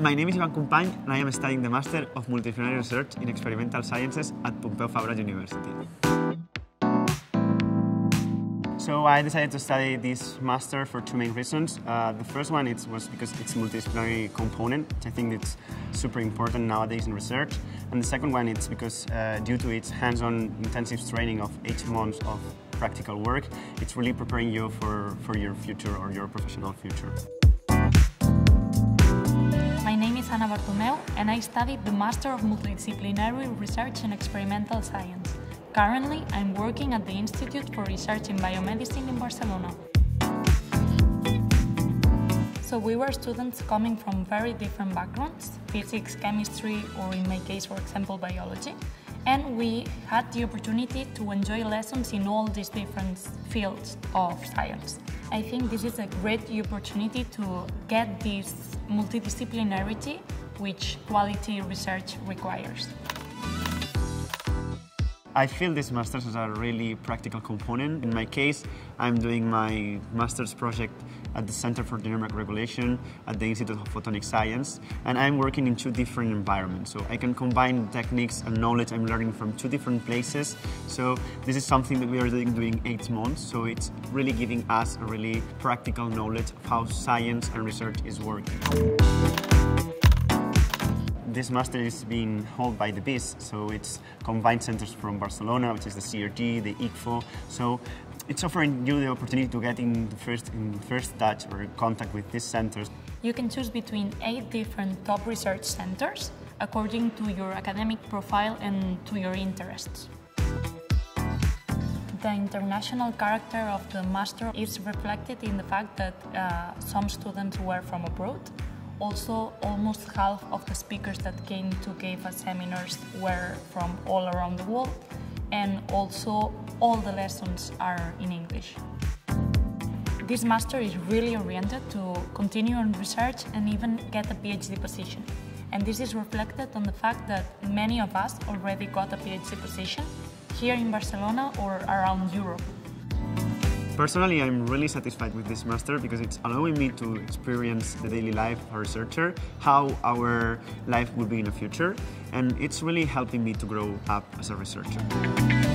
My name is Ivan Company and I am studying the Master of Multidisciplinary Research in Experimental Sciences at Pompeu Fabra University. So I decided to study this master for two main reasons. Uh, the first one it was because it's multidisciplinary component, I think it's super important nowadays in research. And the second one it's because uh, due to its hands-on intensive training of eight months of practical work, it's really preparing you for, for your future or your professional future. Ana Bartomeu and I studied the Master of Multidisciplinary Research in Experimental Science. Currently, I'm working at the Institute for Research in Biomedicine in Barcelona. So we were students coming from very different backgrounds, physics, chemistry, or in my case, for example, biology. And we had the opportunity to enjoy lessons in all these different fields of science. I think this is a great opportunity to get this multidisciplinarity which quality research requires. I feel this master's is a really practical component. In my case, I'm doing my master's project at the Center for Genomic Regulation at the Institute of Photonic Science, and I'm working in two different environments. So I can combine techniques and knowledge I'm learning from two different places. So this is something that we are doing during eight months. So it's really giving us a really practical knowledge of how science and research is working. This master is being held by the BIST, so it's combined centers from Barcelona, which is the CRG, the ICFO. So it's offering you the opportunity to get in the first in first touch or contact with these centers. You can choose between eight different top research centers according to your academic profile and to your interests. The international character of the master is reflected in the fact that uh, some students were from abroad also, almost half of the speakers that came to give us seminars were from all around the world, and also all the lessons are in English. This master is really oriented to continue on research and even get a PhD position. And this is reflected on the fact that many of us already got a PhD position here in Barcelona or around Europe. Personally, I'm really satisfied with this master because it's allowing me to experience the daily life of a researcher, how our life will be in the future, and it's really helping me to grow up as a researcher.